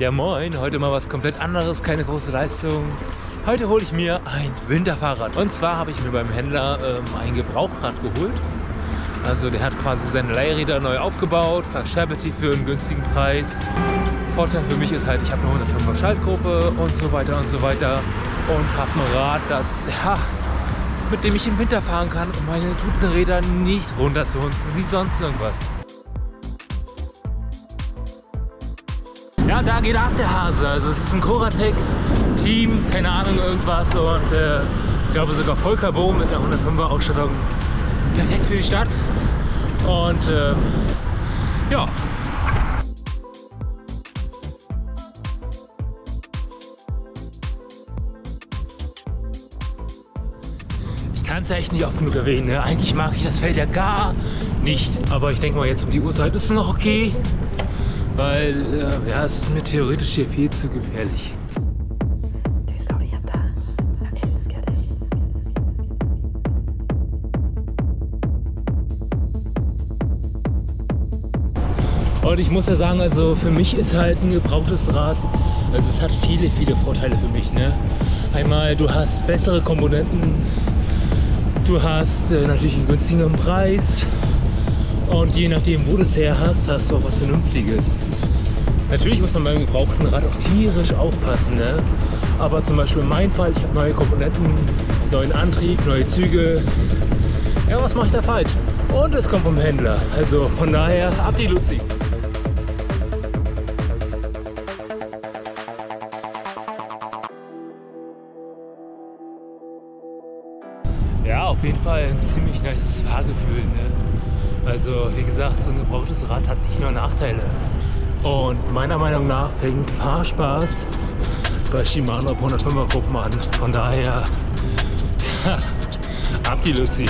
Ja moin, heute mal was komplett anderes, keine große Leistung. Heute hole ich mir ein Winterfahrrad. Und zwar habe ich mir beim Händler ähm, ein Gebrauchrad geholt. Also der hat quasi seine Leihräder neu aufgebaut, verscherbelt die für einen günstigen Preis. Vorteil für mich ist halt, ich habe eine 105er Schaltgruppe und so weiter und so weiter. Und habe ein Rad, das, ja, mit dem ich im Winter fahren kann, um meine guten Räder nicht runterzuhunzen, wie sonst irgendwas. Ja, da geht ab der Hase. Also es ist ein Coratec Team, keine Ahnung irgendwas und äh, ich glaube sogar Vollcabo mit einer 105er Ausstattung. Perfekt für die Stadt. Und äh, ja. Ich kann es echt nicht oft genug erwähnen. Ne? Eigentlich mag ich das Feld ja gar nicht. Aber ich denke mal, jetzt um die Uhrzeit ist es noch okay weil äh, ja, es ist mir theoretisch hier viel zu gefährlich. Und ich muss ja sagen, also für mich ist halt ein gebrauchtes Rad, also es hat viele, viele Vorteile für mich. Ne? Einmal, du hast bessere Komponenten, du hast äh, natürlich einen günstigeren Preis, und je nachdem, wo du es her hast, hast du auch was Vernünftiges. Natürlich muss man beim gebrauchten Rad auch tierisch aufpassen. Ne? Aber zum Beispiel in meinem Fall, ich habe neue Komponenten, neuen Antrieb, neue Züge. Ja, was mache ich da falsch? Und es kommt vom Händler. Also von daher, ab die Luzi. Ja, auf jeden Fall ein ziemlich nice Fahrgefühl. Ne? Also wie gesagt, so ein gebrauchtes Rad hat nicht nur Nachteile. Und meiner Meinung nach fängt Fahrspaß bei Shimano 105er Gruppen an. Von daher, ab die Luzi.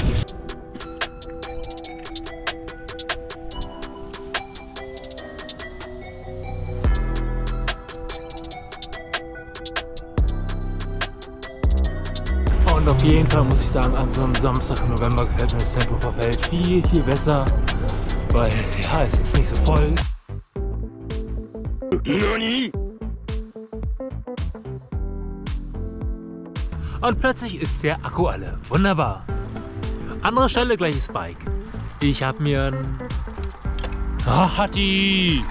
Und auf jeden Fall muss ich sagen, an so einem Samstag im November gefällt mir das Tempo verfällt viel, viel besser, weil ja, es ist nicht so voll. Nani? Und plötzlich ist der Akku alle. Wunderbar. Andere Stelle, gleiches Bike. Ich habe mir ein... Ah, Hatti!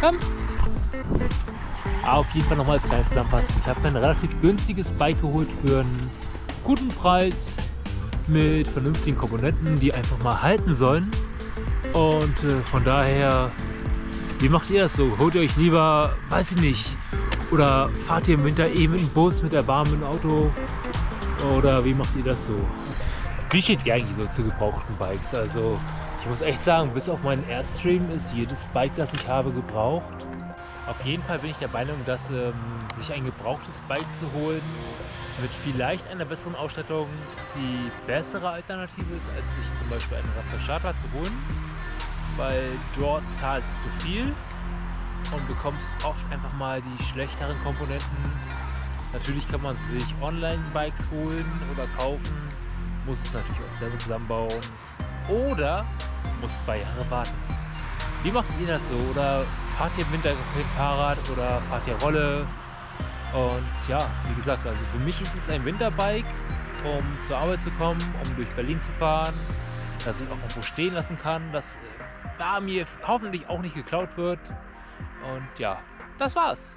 Komm, auf jeden Fall nochmal als kleine Zusammenfassung. Ich habe mir ein relativ günstiges Bike geholt für einen guten Preis mit vernünftigen Komponenten, die einfach mal halten sollen. Und äh, von daher, wie macht ihr das so? Holt ihr euch lieber, weiß ich nicht, oder fahrt ihr im Winter eben im Bus mit erbarmendem Auto? Oder wie macht ihr das so? Wie steht ihr eigentlich so zu gebrauchten Bikes? Also ich muss echt sagen, bis auf meinen Airstream ist jedes Bike, das ich habe, gebraucht. Auf jeden Fall bin ich der Meinung, dass ähm, sich ein gebrauchtes Bike zu holen mit vielleicht einer besseren Ausstattung die bessere Alternative ist, als sich zum Beispiel einen Rafale zu holen, weil dort zahlst du zu viel und bekommst oft einfach mal die schlechteren Komponenten. Natürlich kann man sich Online-Bikes holen oder kaufen, muss es natürlich auch selber zusammenbauen oder muss zwei Jahre warten. Wie macht ihr das so? Oder fahrt ihr im Winter Fahrrad oder fahrt ihr Rolle? Und ja, wie gesagt, also für mich ist es ein Winterbike, um zur Arbeit zu kommen, um durch Berlin zu fahren, dass ich auch irgendwo stehen lassen kann, dass äh, da mir hoffentlich auch nicht geklaut wird. Und ja, das war's.